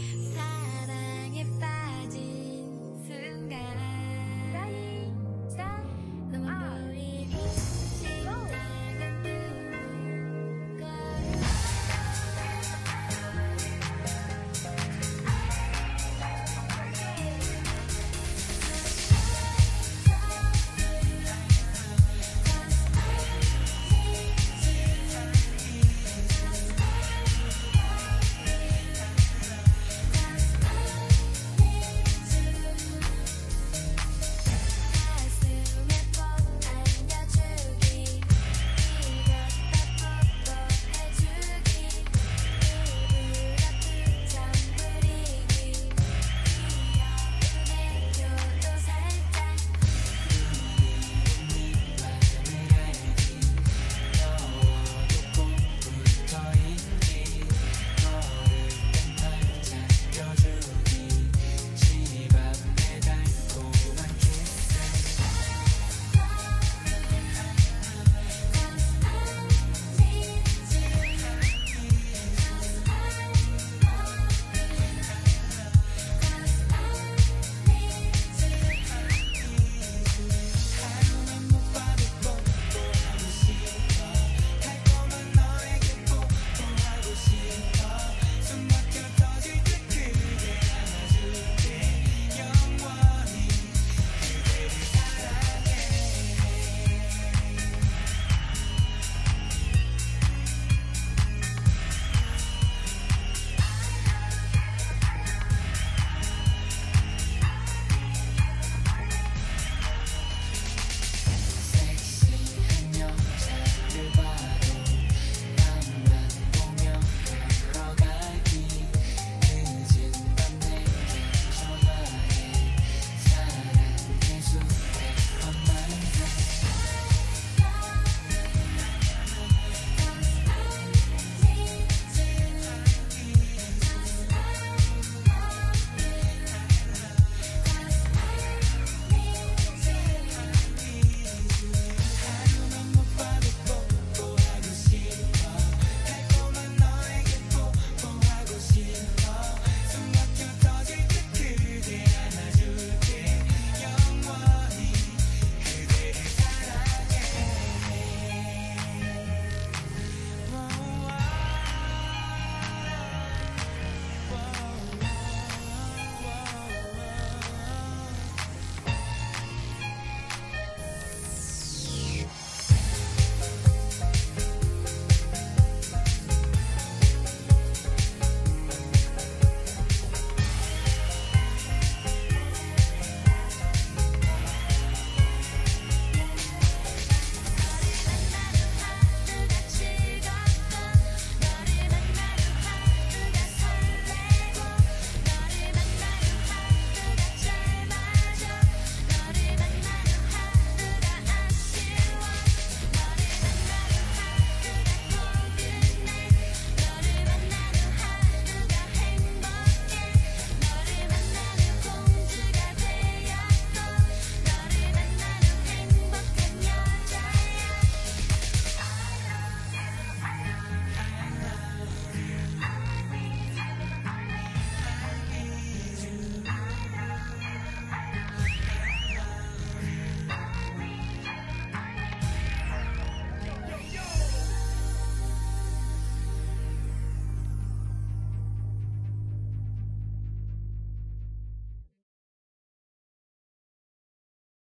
Mm-hmm.